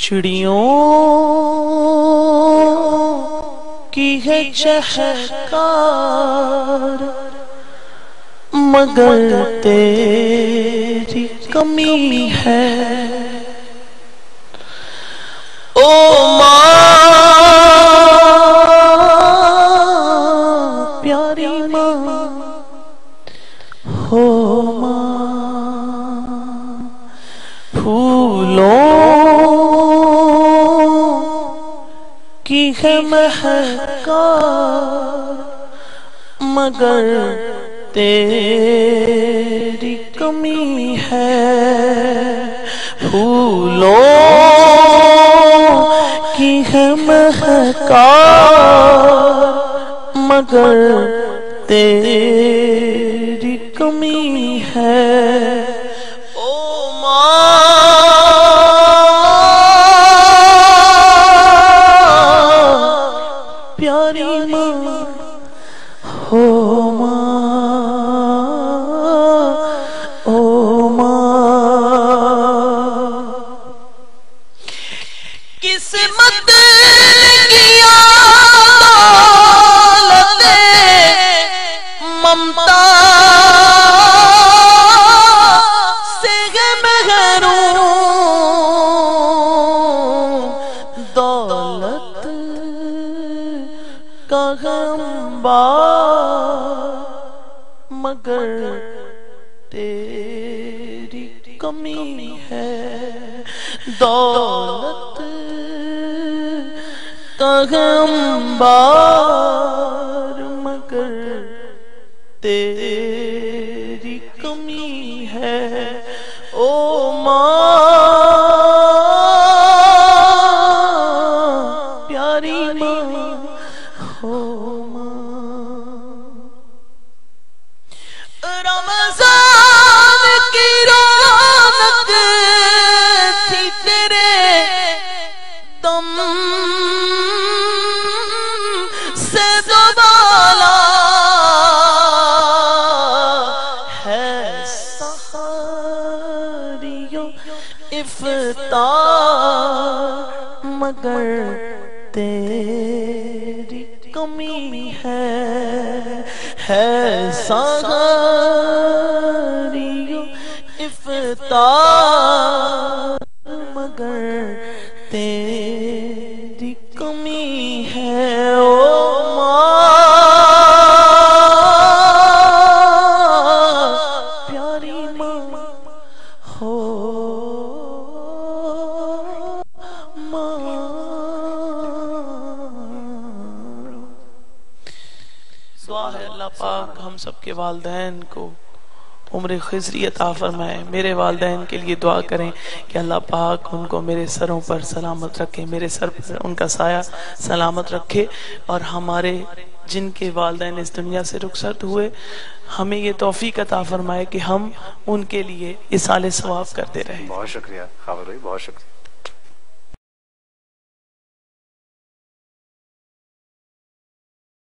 چڑیوں کی ہے چہکار مگر تیری کمی ہے۔ او ماں پیاری ماں ہو ماں۔ ہے مہکار مگر تیری کمی ہے۔ پھولوں کی ہے مہکار مگر تیری کمی ہے۔ پیاری ماں ہو ماں او ماں قسمت کیا ممتا سے محروم کا غم بار مگر تیری کمی ہے۔ دولت کا غم بار، مگر تیری کمی ہے۔ او ماں افتا مگر تیری کمی ہے ہے سہاریوں افطار دعا ہے، اللہ پاک ہم سب کے والدین کو عمر خزری عطا فرمائے۔ میرے والدین کے لیے دعا کریں کہ اللہ پاک ان کو میرے سروں پر سلامت رکھے، میرے سر پر ان کا سایہ سلامت رکھے اور ہمارے جن کے والدین اس دنیا سے رخصت ہوئے، ہمیں یہ توفیق عطا فرمائے کہ ہم ان کے لیے اسال ثواب کرتے رہیں۔ بہت شکریہ خاور بھائی، بہت شکریہ۔